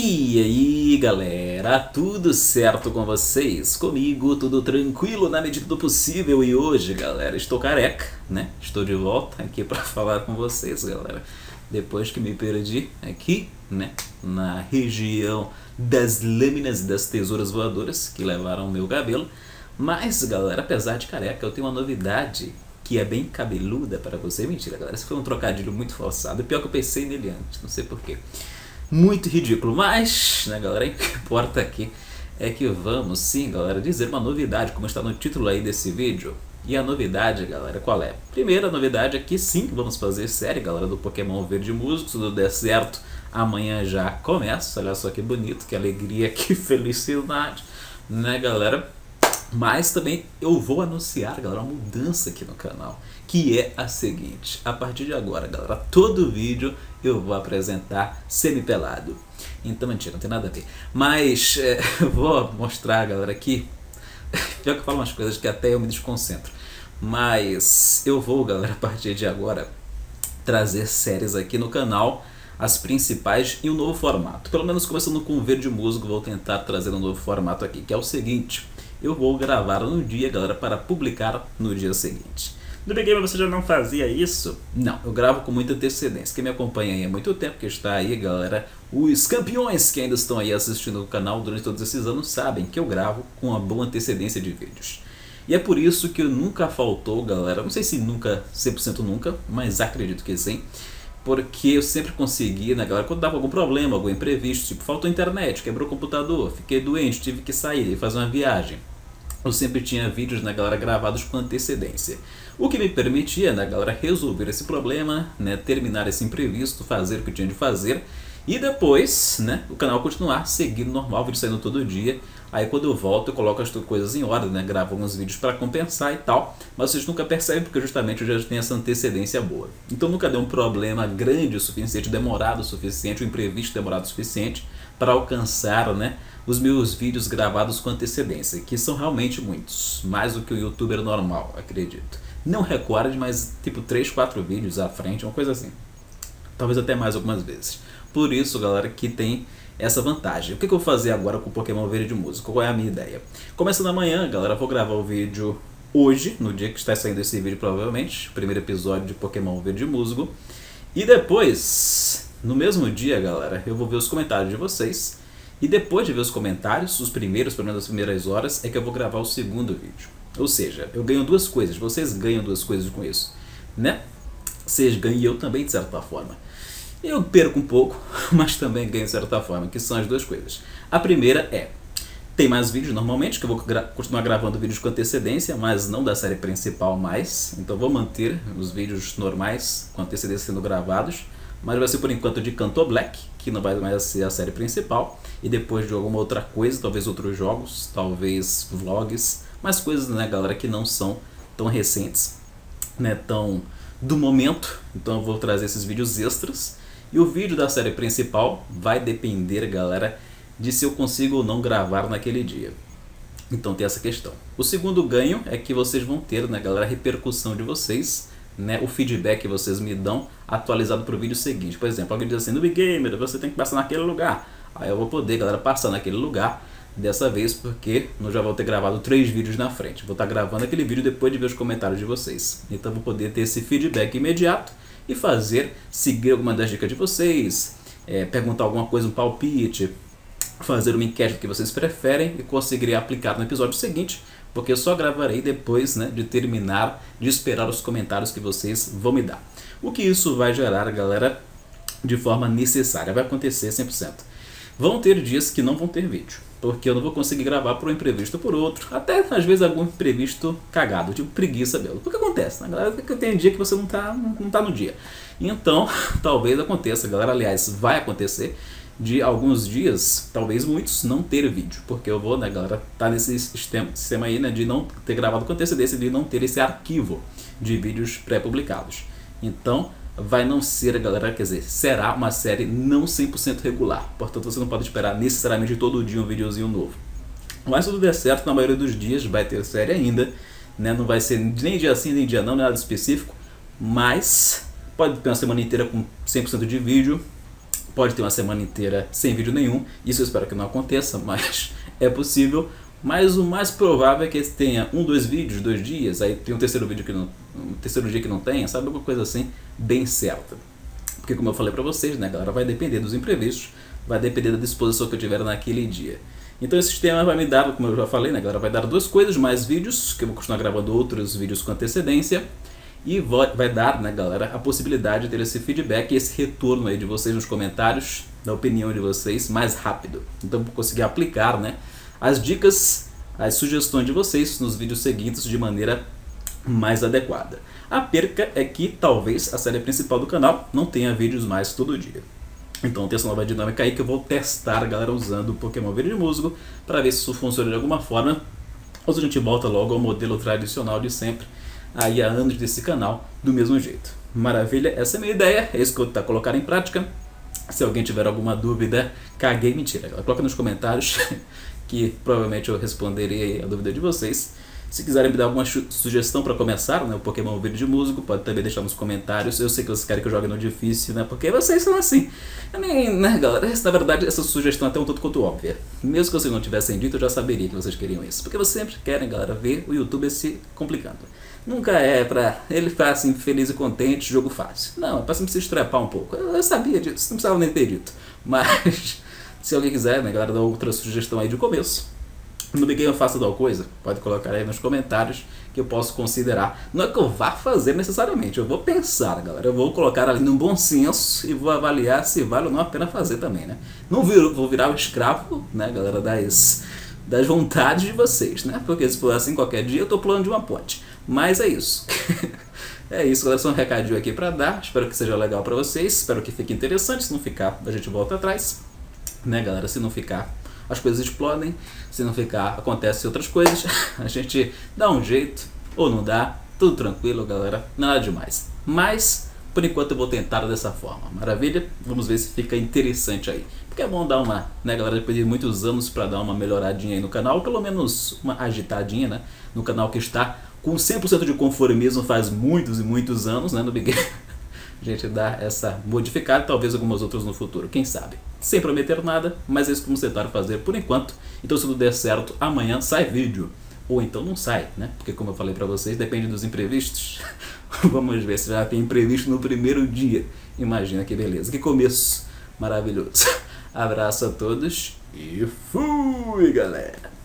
E aí galera, tudo certo com vocês? Comigo tudo tranquilo na medida do possível e hoje galera, estou careca, né? Estou de volta aqui para falar com vocês galera Depois que me perdi aqui, né? Na região das lâminas das tesouras voadoras que levaram meu cabelo Mas galera, apesar de careca eu tenho uma novidade que é bem cabeluda para você Mentira galera, esse foi um trocadilho muito forçado Pior que eu pensei nele antes, não sei porquê muito ridículo. Mas, né, galera, o que importa aqui é que vamos sim, galera, dizer uma novidade, como está no título aí desse vídeo. E a novidade, galera, qual é? Primeira novidade é que sim, vamos fazer série, galera, do Pokémon Verde Músico, se tudo der certo, amanhã já começa. Olha só que bonito, que alegria, que felicidade, né, galera? Mas também eu vou anunciar, galera, uma mudança aqui no canal, que é a seguinte. A partir de agora, galera, todo vídeo eu vou apresentar semi-pelado. Então, mentira, não tem nada a ver. Mas é, vou mostrar, galera, aqui. Pior que eu falo umas coisas que até eu me desconcentro. Mas eu vou, galera, a partir de agora, trazer séries aqui no canal as principais em um novo formato. Pelo menos começando com o Verde Musgo, vou tentar trazer um novo formato aqui, que é o seguinte eu vou gravar no dia, galera, para publicar no dia seguinte. No Big Game você já não fazia isso? Não, eu gravo com muita antecedência. Quem me acompanha aí há muito tempo, que está aí, galera, os campeões que ainda estão aí assistindo o canal durante todos esses anos sabem que eu gravo com uma boa antecedência de vídeos. E é por isso que nunca faltou, galera, não sei se nunca, 100% nunca, mas acredito que sim, porque eu sempre consegui, né, galera, quando dava algum problema, algum imprevisto, tipo, faltou internet, quebrou o computador, fiquei doente, tive que sair e fazer uma viagem. Eu sempre tinha vídeos, né, galera, gravados com antecedência. O que me permitia, né, galera, resolver esse problema, né, terminar esse imprevisto, fazer o que tinha de fazer e depois, né, o canal continuar seguindo normal, vídeo saindo todo dia. Aí quando eu volto eu coloco as coisas em ordem, né, gravo alguns vídeos para compensar e tal. Mas vocês nunca percebem porque justamente eu já tenho essa antecedência boa. Então nunca deu um problema grande o suficiente, demorado o suficiente, um imprevisto demorado o suficiente para alcançar, né, os meus vídeos gravados com antecedência, que são realmente muitos, mais do que o youtuber normal, acredito. Não recorde, mas tipo 3, 4 vídeos à frente, uma coisa assim. Talvez até mais algumas vezes. Por isso, galera, que tem essa vantagem. O que, eu vou fazer agora com o Pokémon Verde Músico? Qual é a minha ideia? Começando amanhã, galera, vou gravar o vídeo hoje, no dia que está saindo esse vídeo provavelmente, primeiro episódio de Pokémon Verde Musgo. E depois, no mesmo dia, galera, eu vou ver os comentários de vocês. E depois de ver os comentários, os primeiros, pelo menos as primeiras horas, é que eu vou gravar o segundo vídeo. Ou seja, eu ganho duas coisas, vocês ganham duas coisas com isso, né? Vocês ganham e eu também, de certa forma. Eu perco um pouco, mas também ganho de certa forma, que são as duas coisas. A primeira é, tem mais vídeos normalmente, que eu vou gra continuar gravando vídeos com antecedência, mas não da série principal mais. Então vou manter os vídeos normais com antecedência sendo gravados. Mas vai ser por enquanto de Canto Black, que não vai mais ser a série principal. E depois de alguma outra coisa, talvez outros jogos, talvez vlogs. Mas coisas, né, galera, que não são tão recentes, né, tão do momento. Então eu vou trazer esses vídeos extras. E o vídeo da série principal vai depender, galera, de se eu consigo ou não gravar naquele dia. Então tem essa questão. O segundo ganho é que vocês vão ter, né, galera, a repercussão de vocês, né, o feedback que vocês me dão atualizado para o vídeo seguinte. Por exemplo, alguém diz assim, Noob Gamer, você tem que passar naquele lugar. Aí eu vou poder, galera, passar naquele lugar dessa vez porque eu já vou ter gravado três vídeos na frente. Vou estar gravando aquele vídeo depois de ver os comentários de vocês. Então vou poder ter esse feedback imediato e fazer, seguir alguma das dicas de vocês, é, perguntar alguma coisa, um palpite, fazer uma enquete que vocês preferem e conseguirei aplicar no episódio seguinte, porque eu só gravarei depois né, de terminar de esperar os comentários que vocês vão me dar. O que isso vai gerar, galera, de forma necessária, vai acontecer 100%. Vão ter dias que não vão ter vídeo porque eu não vou conseguir gravar por um imprevisto por outro. Até às vezes algum imprevisto cagado, tipo preguiça mesmo. O que acontece? Na galera que tem dia que você não tá, não tá no dia. Então, talvez aconteça, galera. Aliás, vai acontecer de alguns dias, talvez muitos, não ter vídeo. Porque eu vou, né, galera, tá nesse sistema, sistema aí, né, de não ter gravado com antecedência, de não ter esse arquivo de vídeos pré-publicados. Então, vai não ser, galera, quer dizer, será uma série não 100% regular. Portanto, você não pode esperar necessariamente todo dia um videozinho novo. Mas se tudo der certo, na maioria dos dias vai ter série ainda. Né? Não vai ser nem dia sim, nem dia não, nada específico. Mas pode ter uma semana inteira com 100% de vídeo. pode ter uma semana inteira sem vídeo nenhum. Isso eu espero que não aconteça, mas é possível. Mas o mais provável é que tenha um, dois vídeos, dois dias, aí tem um terceiro vídeo que não, um terceiro dia que não tenha, sabe? Alguma coisa assim, bem certa. Porque como eu falei pra vocês, né, galera, vai depender dos imprevistos, vai depender da disposição que eu tiver naquele dia. Então esse sistema vai me dar, como eu já falei, né, galera, vai dar duas coisas, mais vídeos, que eu vou continuar gravando outros vídeos com antecedência, e vai dar, né, galera, a possibilidade de ter esse feedback e esse retorno aí de vocês nos comentários, da opinião de vocês, mais rápido. Então vou conseguir aplicar, né, as dicas, as sugestões de vocês nos vídeos seguintes de maneira mais adequada. A perca é que talvez a série principal do canal não tenha vídeos mais todo dia. Então tem essa nova dinâmica aí que eu vou testar, galera, usando o Pokémon Verde Musgo para ver se isso funciona de alguma forma. Ou se a gente volta logo ao modelo tradicional de sempre, aí há anos desse canal, do mesmo jeito. Maravilha, essa é a minha ideia, é isso que eu vou tentar colocar em prática. Se alguém tiver alguma dúvida, caguei, mentira, galera. Coloca nos comentários que provavelmente eu responderei a dúvida de vocês. Se quiserem me dar alguma sugestão para começar, né, o Pokémon Vídeo de Músico, pode também deixar nos comentários. Eu sei que vocês querem que eu jogue no difícil, né? Porque vocês são assim. Eu nem, né, galera? Na verdade, essa sugestão é até um tanto quanto óbvia. Mesmo que vocês não tivessem dito, eu já saberia que vocês queriam isso. Porque vocês sempre querem, galera, ver o YouTube se complicando. Nunca é pra ele ficar assim, feliz e contente, jogo fácil. Não, é pra sempre se estrepar um pouco. Eu, eu sabia disso, não precisava nem ter dito. Mas, se alguém quiser, né, galera, dar outra sugestão aí de começo no Big eu faço tal coisa? Pode colocar aí nos comentários que eu posso considerar. Não é que eu vá fazer necessariamente, eu vou pensar, galera. Eu vou colocar ali no bom senso e vou avaliar se vale ou não a pena fazer também, né? Não viro, vou virar o escravo, né, galera, das, das vontades de vocês, né? Porque se for assim qualquer dia eu tô pulando de uma ponte. Mas é isso. é isso, galera. Só um recadinho aqui pra dar. Espero que seja legal pra vocês. Espero que fique interessante. Se não ficar, a gente volta atrás. Né, galera? Se não ficar, as coisas explodem, se não ficar, acontece outras coisas, a gente dá um jeito, ou não dá, tudo tranquilo, galera, nada demais. Mas, por enquanto eu vou tentar dessa forma, maravilha? Vamos ver se fica interessante aí. Porque é bom dar uma, né galera, depois de muitos anos para dar uma melhoradinha aí no canal, pelo menos uma agitadinha, né? No canal que está com 100% de conformismo faz muitos e muitos anos, né, no Big a gente dá essa modificada, talvez algumas outras no futuro, quem sabe. Sem prometer nada, mas é isso que vamos tentar fazer por enquanto. Então se tudo der certo, amanhã sai vídeo. Ou então não sai, né? Porque como eu falei pra vocês, depende dos imprevistos. vamos ver se já tem imprevisto no primeiro dia. Imagina que beleza, que começo maravilhoso. Abraço a todos e fui, galera!